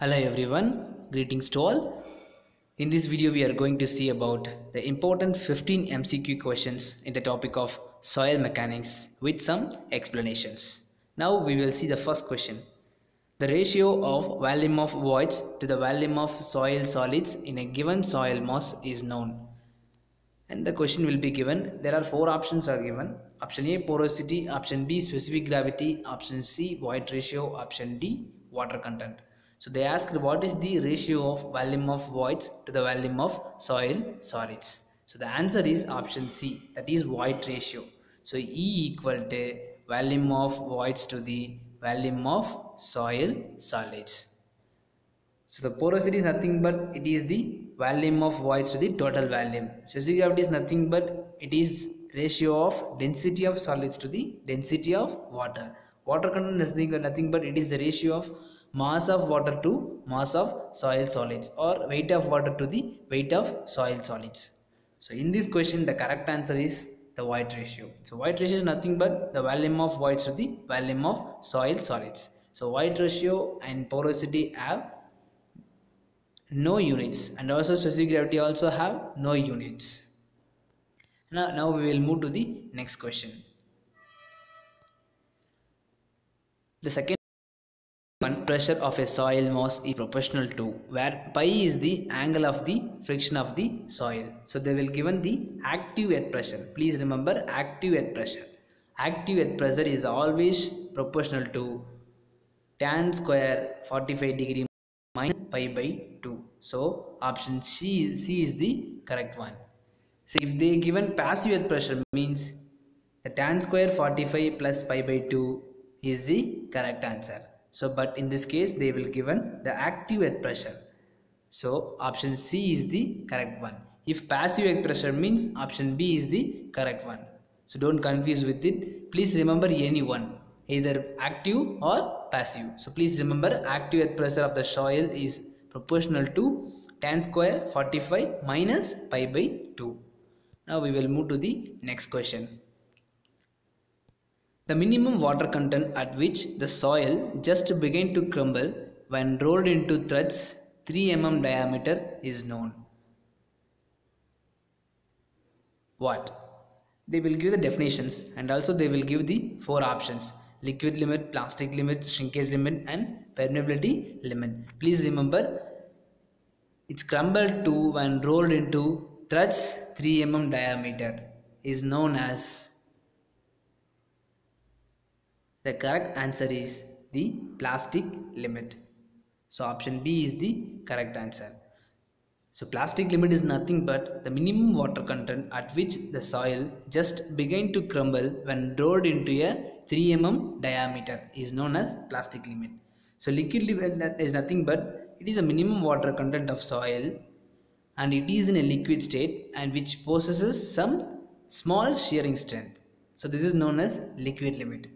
Hello everyone, greetings to all. In this video we are going to see about the important 15 MCQ questions in the topic of soil mechanics with some explanations. Now we will see the first question. The ratio of volume of voids to the volume of soil solids in a given soil mass is known. And the question will be given. There are four options are given. Option A porosity, option B specific gravity, option C void ratio, option D water content. So they asked what is the ratio of volume of voids to the volume of soil solids. So the answer is option C that is void ratio. So E equal to volume of voids to the volume of soil solids. So the porosity is nothing but it is the volume of voids to the total volume. Specific gravity is nothing but it is ratio of density of solids to the density of water. Water content is nothing, nothing but it is the ratio of mass of water to mass of soil solids or weight of water to the weight of soil solids. So in this question the correct answer is the void ratio. So void ratio is nothing but the volume of voids to the volume of soil solids. So void ratio and porosity have no units and also specific gravity also have no units. Now, now we will move to the next question. The second pressure of a soil mass is proportional to where pi is the angle of the friction of the soil. So they will given the active earth pressure. Please remember active earth pressure. Active earth pressure is always proportional to tan square 45 degree minus pi by 2. So option C, C is the correct one. So if they given passive earth pressure means the tan square 45 plus pi by 2 is the correct answer. So but in this case they will given the active earth pressure. So option C is the correct one. If passive earth pressure means option B is the correct one. So don't confuse with it. Please remember any one either active or passive. So please remember active earth pressure of the soil is proportional to tan square 45 minus pi by 2. Now we will move to the next question. The minimum water content at which the soil just began to crumble when rolled into threads 3 mm diameter is known. What? They will give the definitions and also they will give the four options liquid limit, plastic limit, shrinkage limit and permeability limit. Please remember it's crumbled to when rolled into threads 3 mm diameter is known as the correct answer is the plastic limit. So option B is the correct answer. So plastic limit is nothing but the minimum water content at which the soil just began to crumble when rolled into a 3 mm diameter is known as plastic limit. So liquid limit is nothing but it is a minimum water content of soil and it is in a liquid state and which possesses some small shearing strength. So this is known as liquid limit.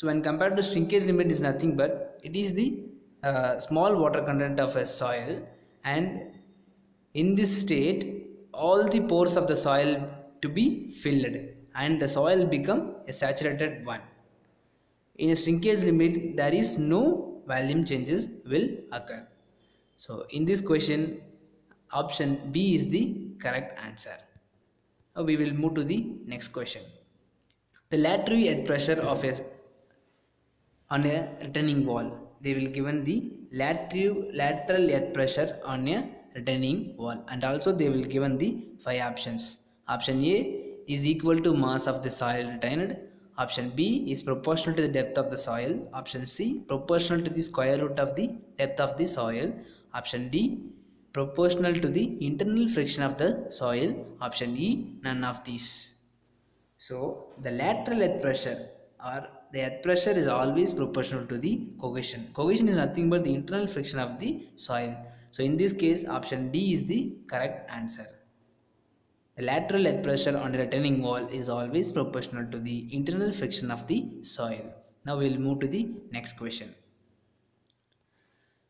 So when compared to shrinkage limit is nothing but it is the uh, small water content of a soil and in this state all the pores of the soil to be filled and the soil become a saturated one. In a shrinkage limit there is no volume changes will occur. So in this question option B is the correct answer. Now we will move to the next question. The lateral pressure of a on a retaining wall. They will given the lateral lateral earth pressure on a retaining wall. And also they will given the five options. Option a is equal to mass of the soil retained. Option b is proportional to the depth of the soil. Option c proportional to the square root of the depth of the soil. Option d proportional to the internal friction of the soil. Option e none of these. So the lateral earth pressure or the earth pressure is always proportional to the cohesion. Cohesion is nothing but the internal friction of the soil. So in this case option D is the correct answer. The lateral earth pressure on a retaining wall is always proportional to the internal friction of the soil. Now we will move to the next question.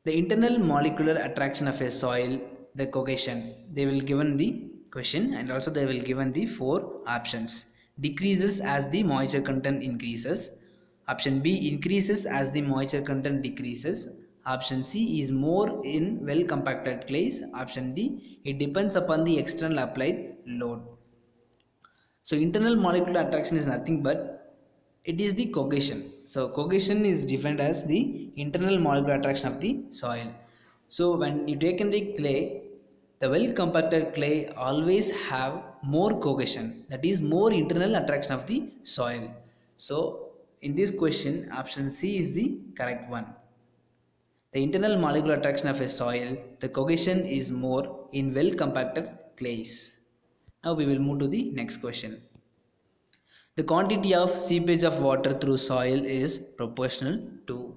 The internal molecular attraction of a soil, the cohesion, they will given the question and also they will given the four options. Decreases as the moisture content increases, Option B increases as the moisture content decreases. Option C is more in well compacted clays. Option D, it depends upon the external applied load. So internal molecular attraction is nothing but it is the cohesion. So cohesion is defined as the internal molecular attraction of the soil. So when you take in the clay, the well compacted clay always have more cohesion that is more internal attraction of the soil. So in this question option C is the correct one. The internal molecular attraction of a soil, the cohesion is more in well compacted clays. Now we will move to the next question. The quantity of seepage of water through soil is proportional to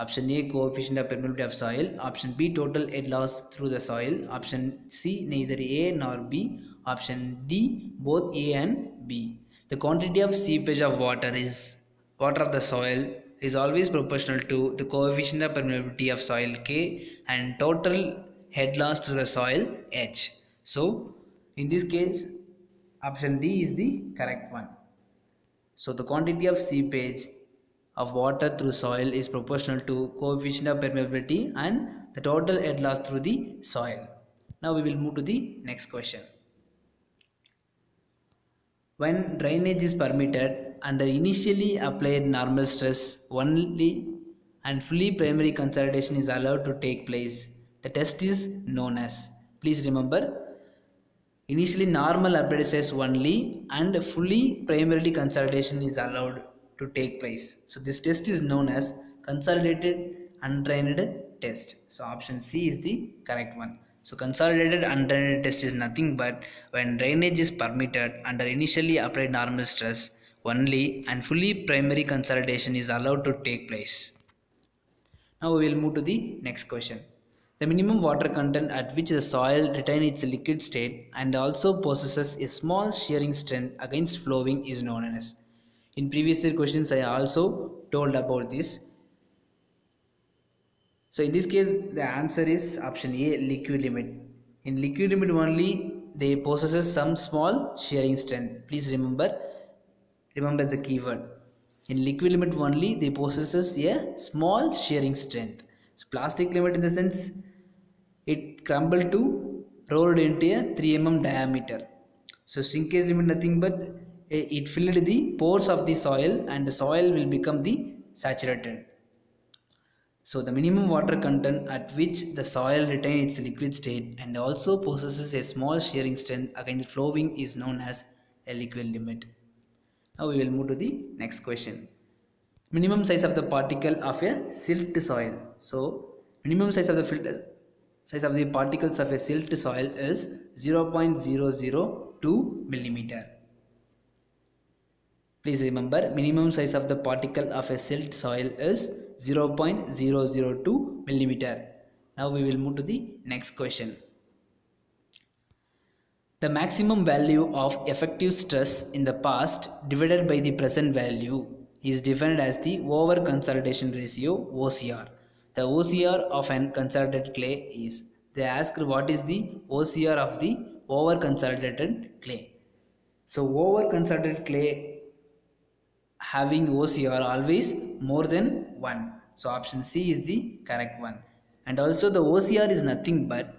Option A coefficient of permeability of soil. Option B total head loss through the soil. Option C neither A nor B. Option D both A and B. The quantity of seepage of water is water of the soil is always proportional to the coefficient of permeability of soil K and total head loss to the soil H. So in this case option D is the correct one. So the quantity of seepage of water through soil is proportional to coefficient of permeability and the total head loss through the soil. Now we will move to the next question. When drainage is permitted under initially applied normal stress only and fully primary consolidation is allowed to take place. The test is known as. Please remember initially normal applied stress only and fully primarily consolidation is allowed to take place. So this test is known as consolidated undrained test. So option C is the correct one. So consolidated undrained test is nothing but when drainage is permitted under initially applied normal stress only and fully primary consolidation is allowed to take place. Now we will move to the next question. The minimum water content at which the soil retains its liquid state and also possesses a small shearing strength against flowing is known as. In previous year questions I also told about this. So in this case the answer is option A liquid limit. In liquid limit only they possesses some small shearing strength. Please remember Remember the keyword. In liquid limit only, they possesses a small shearing strength. So plastic limit in the sense, it crumbled to rolled into a 3 mm diameter. So shrinkage limit nothing but Eh, it filled the pores of the soil and the soil will become the saturated. So the minimum water content at which the soil retains its liquid state and also possesses a small shearing strength against flowing is known as a liquid limit. Now we will move to the next question. Minimum size of the particle of a silt soil. So minimum size of the filter, size of the particles of a silt soil is 0.002 millimeter. Please remember minimum size of the particle of a silt soil is 0.002 millimeter. Now we will move to the next question. The maximum value of effective stress in the past divided by the present value is defined as the over consolidation ratio OCR. The OCR of an consolidated clay is they ask what is the OCR of the over consolidated clay. So over consolidated clay having OCR always more than 1. So option C is the correct one. And also the OCR is nothing but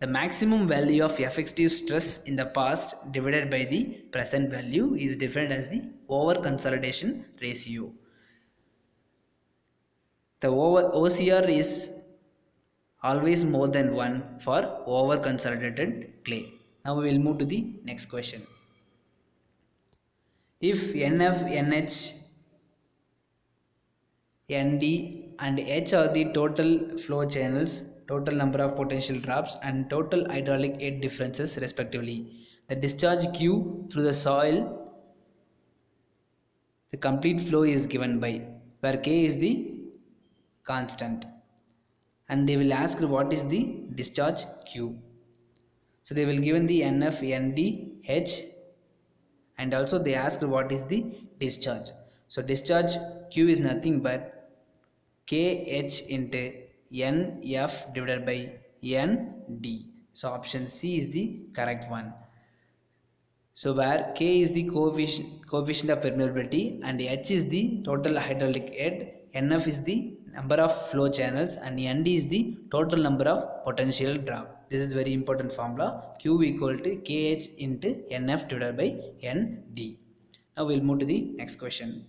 the maximum value of effective stress in the past divided by the present value is defined as the over consolidation ratio. The over OCR is always more than 1 for over consolidated clay. Now we will move to the next question. If NF, NH, ND and H are the total flow channels total number of potential drops and total hydraulic head differences respectively. The discharge Q through the soil, the complete flow is given by where K is the constant and they will ask what is the discharge Q. So they will given the NF, ND, H and also they ask what is the discharge. So discharge Q is nothing but KH into NF divided by ND. So option C is the correct one. So where K is the coefficient, coefficient of permeability and H is the total hydraulic head, NF is the number of flow channels and nd is the total number of potential drop this is very important formula. Q equal to kh into nf divided by nd now we'll move to the next question.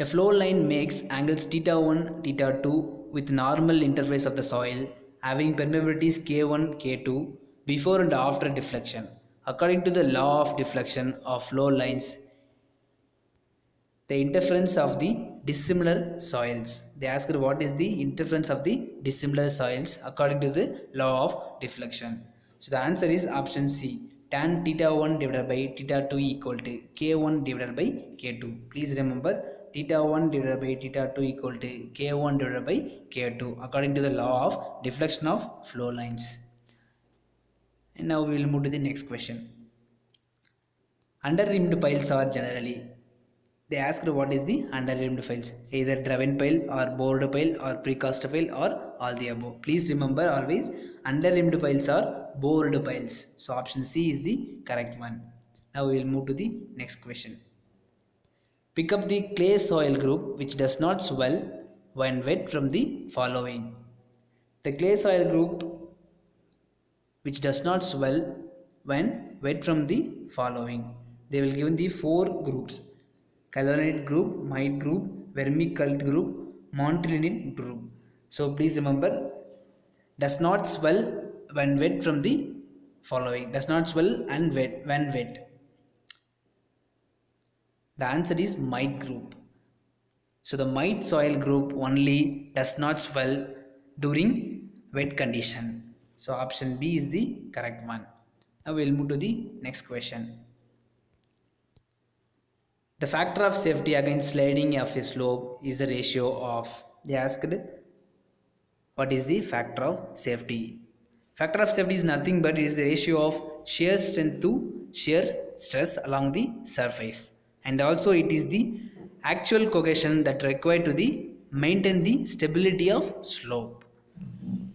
A flow line makes angles theta 1 theta 2 with normal interface of the soil having permeabilities k1 k2 before and after deflection. According to the law of deflection of flow lines the interference of the dissimilar soils. They asked what is the interference of the dissimilar soils according to the law of deflection. So the answer is option C. Tan theta 1 divided by theta 2 equal to K1 divided by K2. Please remember theta 1 divided by theta 2 equal to K1 divided by K2 according to the law of deflection of flow lines. And now we will move to the next question. Under reamed piles are generally they asked what is the under-reamed piles, either driven pile or bored pile or precast pile or all the above. Please remember always under-reamed piles are bored piles. So option C is the correct one. Now we will move to the next question. Pick up the clay soil group which does not swell when wet from the following. The clay soil group which does not swell when wet from the following. They will given the four groups Kaolinite group, illite group, vermiculite group, montmorillonite group. So please remember, does not swell when wet from the following. Does not swell and wet when wet. The answer is illite group. So the illite soil group only does not swell during wet condition. So option B is the correct one. Now we'll move to the next question. The factor of safety against sliding of a slope is the ratio of, they asked, what is the factor of safety? Factor of safety is nothing but is the ratio of shear strength to shear stress along the surface. And also it is the actual cohesion that required to the maintain the stability of slope.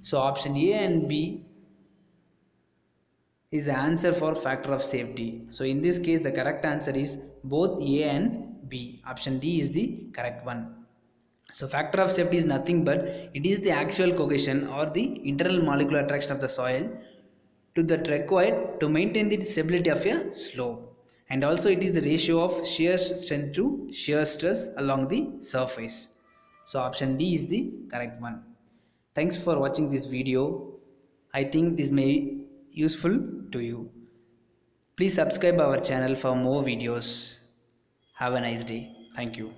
So option A and B is the answer for factor of safety. So in this case the correct answer is both A and B. Option D is the correct one. So factor of safety is nothing but it is the actual cohesion or the internal molecular attraction of the soil to that required to maintain the stability of a slope. And also it is the ratio of shear strength to shear stress along the surface. So option D is the correct one. Thanks for watching this video. I think this may be useful to you. Please subscribe our channel for more videos. Have a nice day. Thank you.